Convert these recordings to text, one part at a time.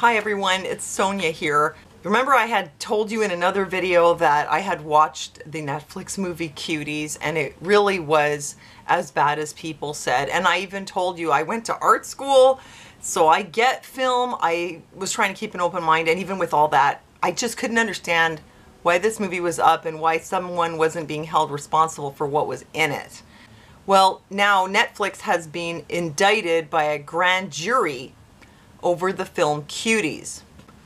Hi everyone, it's Sonia here. Remember I had told you in another video that I had watched the Netflix movie Cuties and it really was as bad as people said. And I even told you I went to art school, so I get film. I was trying to keep an open mind and even with all that, I just couldn't understand why this movie was up and why someone wasn't being held responsible for what was in it. Well, now Netflix has been indicted by a grand jury over the film Cuties.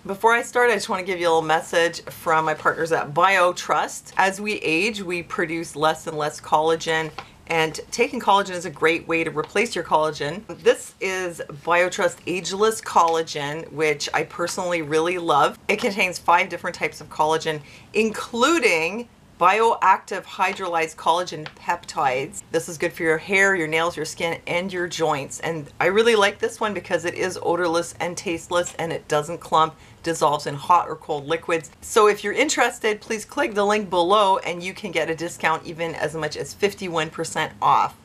Before I start, I just want to give you a little message from my partners at BioTrust. As we age, we produce less and less collagen and taking collagen is a great way to replace your collagen. This is BioTrust Ageless Collagen, which I personally really love. It contains five different types of collagen, including bioactive hydrolyzed collagen peptides. This is good for your hair, your nails, your skin, and your joints. And I really like this one because it is odorless and tasteless and it doesn't clump, dissolves in hot or cold liquids. So if you're interested, please click the link below and you can get a discount even as much as 51% off.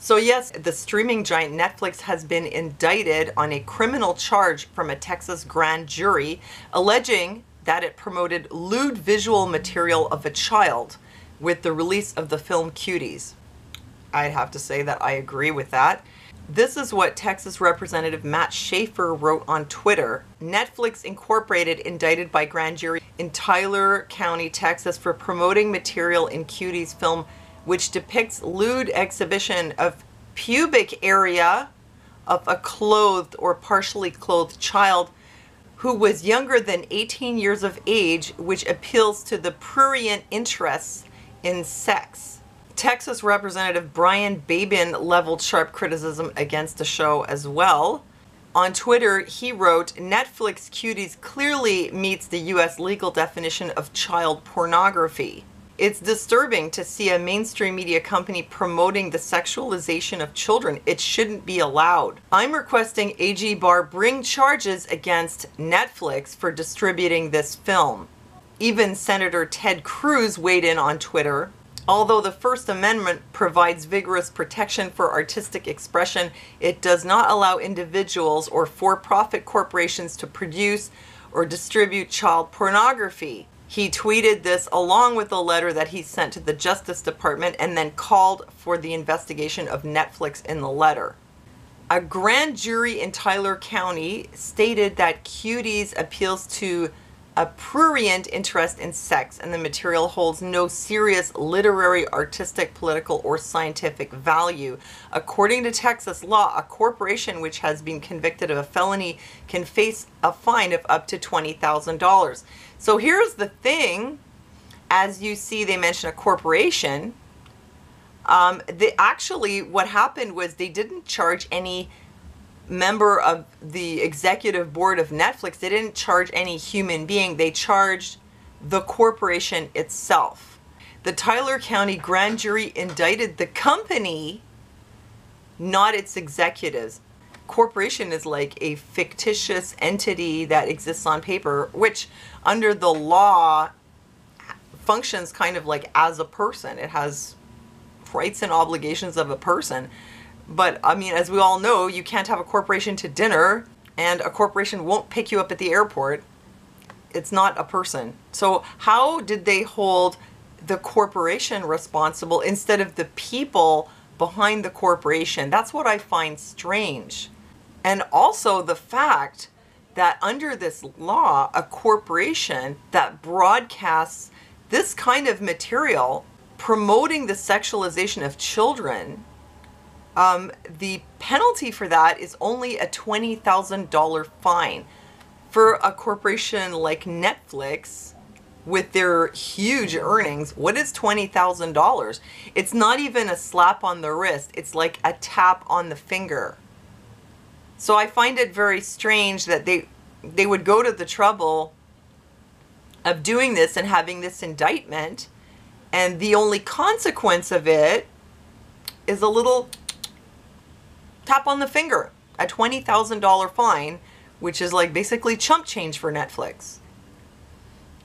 So yes, the streaming giant Netflix has been indicted on a criminal charge from a Texas grand jury alleging that it promoted lewd visual material of a child with the release of the film Cuties. I'd have to say that I agree with that. This is what Texas Representative Matt Schaefer wrote on Twitter. Netflix Incorporated indicted by grand jury in Tyler County, Texas for promoting material in Cuties film which depicts lewd exhibition of pubic area of a clothed or partially clothed child who was younger than 18 years of age, which appeals to the prurient interests in sex. Texas Representative Brian Babin leveled sharp criticism against the show as well. On Twitter, he wrote, Netflix Cuties clearly meets the U.S. legal definition of child pornography. It's disturbing to see a mainstream media company promoting the sexualization of children. It shouldn't be allowed. I'm requesting AG Barr bring charges against Netflix for distributing this film. Even Senator Ted Cruz weighed in on Twitter. Although the First Amendment provides vigorous protection for artistic expression, it does not allow individuals or for-profit corporations to produce or distribute child pornography. He tweeted this along with a letter that he sent to the Justice Department and then called for the investigation of Netflix in the letter. A grand jury in Tyler County stated that Cuties appeals to a prurient interest in sex and the material holds no serious literary, artistic, political, or scientific value. According to Texas law, a corporation which has been convicted of a felony can face a fine of up to $20,000. So here's the thing. As you see, they mention a corporation. Um, they actually, what happened was they didn't charge any member of the executive board of Netflix, they didn't charge any human being, they charged the corporation itself. The Tyler County grand jury indicted the company, not its executives. Corporation is like a fictitious entity that exists on paper, which under the law functions kind of like as a person. It has rights and obligations of a person. But I mean, as we all know, you can't have a corporation to dinner and a corporation won't pick you up at the airport. It's not a person. So how did they hold the corporation responsible instead of the people behind the corporation? That's what I find strange. And also the fact that under this law, a corporation that broadcasts this kind of material promoting the sexualization of children um, the penalty for that is only a $20,000 fine. For a corporation like Netflix, with their huge earnings, what is $20,000? It's not even a slap on the wrist. It's like a tap on the finger. So I find it very strange that they they would go to the trouble of doing this and having this indictment and the only consequence of it is a little tap on the finger, a $20,000 fine, which is like basically chump change for Netflix.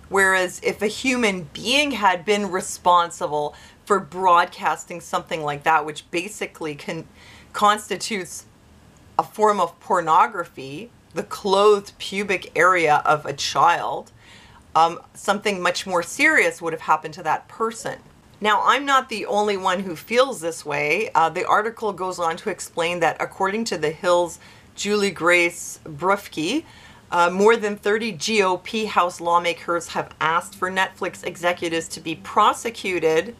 Whereas if a human being had been responsible for broadcasting something like that, which basically can constitutes a form of pornography, the clothed pubic area of a child, um, something much more serious would have happened to that person. Now, I'm not the only one who feels this way. Uh, the article goes on to explain that according to the Hill's Julie Grace Brufke, uh, more than 30 GOP House lawmakers have asked for Netflix executives to be prosecuted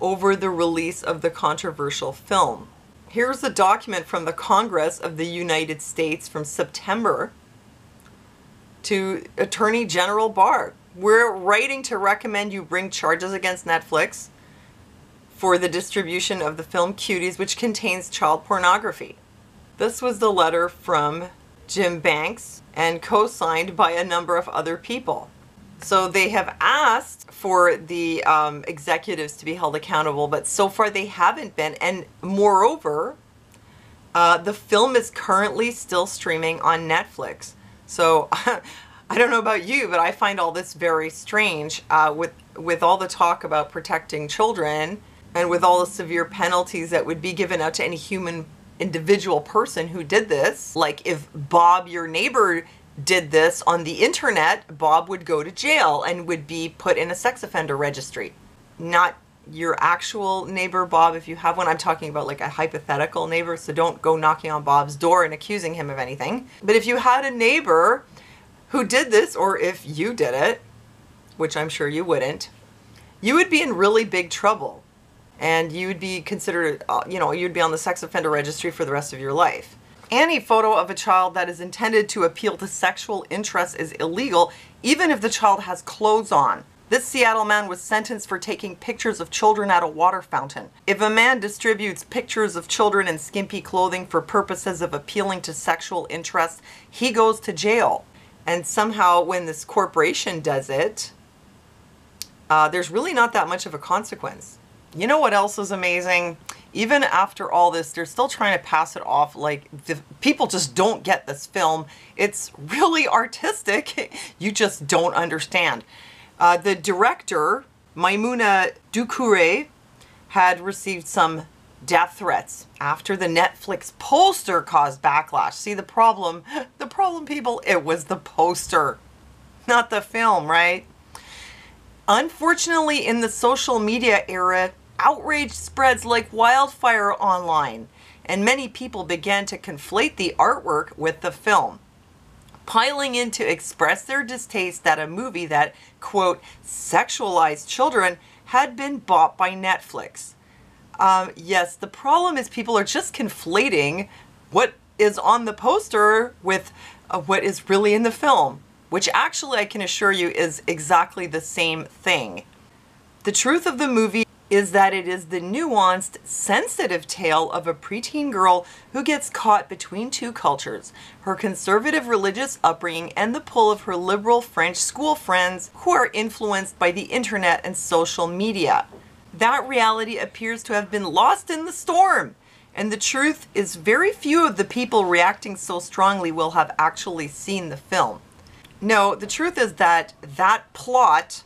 over the release of the controversial film. Here's a document from the Congress of the United States from September to Attorney General Barr. We're writing to recommend you bring charges against Netflix for the distribution of the film Cuties, which contains child pornography. This was the letter from Jim Banks and co signed by a number of other people. So they have asked for the um, executives to be held accountable, but so far they haven't been. And moreover, uh, the film is currently still streaming on Netflix. So I don't know about you, but I find all this very strange uh, with with all the talk about protecting children and with all the severe penalties that would be given out to any human individual person who did this. Like if Bob, your neighbor, did this on the internet, Bob would go to jail and would be put in a sex offender registry. Not your actual neighbor, Bob, if you have one. I'm talking about like a hypothetical neighbor, so don't go knocking on Bob's door and accusing him of anything. But if you had a neighbor who did this, or if you did it, which I'm sure you wouldn't, you would be in really big trouble. And you would be considered, uh, you know, you'd be on the sex offender registry for the rest of your life. Any photo of a child that is intended to appeal to sexual interest is illegal, even if the child has clothes on. This Seattle man was sentenced for taking pictures of children at a water fountain. If a man distributes pictures of children in skimpy clothing for purposes of appealing to sexual interest, he goes to jail. And somehow, when this corporation does it, uh, there's really not that much of a consequence. You know what else is amazing? even after all this, they're still trying to pass it off like the, people just don't get this film. It's really artistic. you just don't understand. Uh, the director, Maimouna Doucouré, had received some death threats after the Netflix poster caused backlash. See the problem? The problem, people, it was the poster, not the film, right? Unfortunately, in the social media era, outrage spreads like wildfire online, and many people began to conflate the artwork with the film, piling in to express their distaste that a movie that, quote, sexualized children had been bought by Netflix. Um, yes, the problem is people are just conflating what is on the poster with uh, what is really in the film, which actually I can assure you is exactly the same thing. The truth of the movie is that it is the nuanced, sensitive tale of a preteen girl who gets caught between two cultures her conservative religious upbringing and the pull of her liberal French school friends who are influenced by the internet and social media. That reality appears to have been lost in the storm. And the truth is, very few of the people reacting so strongly will have actually seen the film. No, the truth is that that plot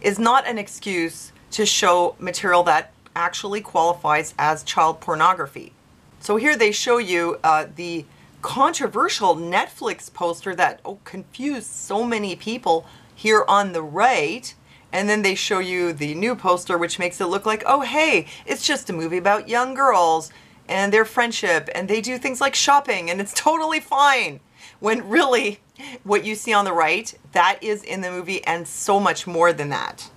is not an excuse to show material that actually qualifies as child pornography. So here they show you uh, the controversial Netflix poster that oh, confused so many people here on the right. And then they show you the new poster, which makes it look like, oh, hey, it's just a movie about young girls and their friendship, and they do things like shopping, and it's totally fine. When really, what you see on the right, that is in the movie, and so much more than that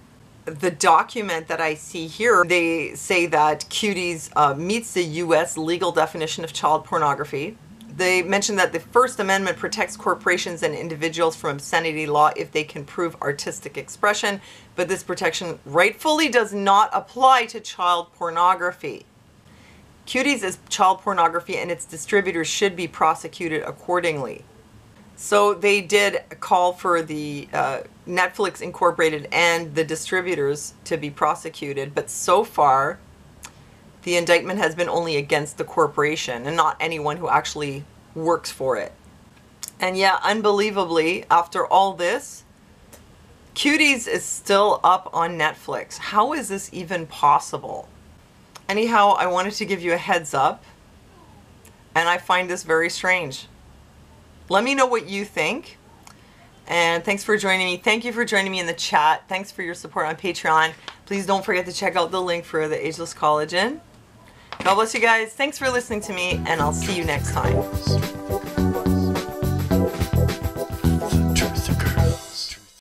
the document that I see here, they say that Cuties uh, meets the U.S. legal definition of child pornography. They mentioned that the First Amendment protects corporations and individuals from obscenity law if they can prove artistic expression, but this protection rightfully does not apply to child pornography. Cuties is child pornography and its distributors should be prosecuted accordingly. So they did call for the uh, Netflix Incorporated and the distributors to be prosecuted, but so far the indictment has been only against the corporation and not anyone who actually works for it. And yeah, unbelievably, after all this, Cuties is still up on Netflix. How is this even possible? Anyhow, I wanted to give you a heads up, and I find this very strange. Let me know what you think. And thanks for joining me. Thank you for joining me in the chat. Thanks for your support on Patreon. Please don't forget to check out the link for the Ageless Collagen. God bless you guys. Thanks for listening to me, and I'll see you next time.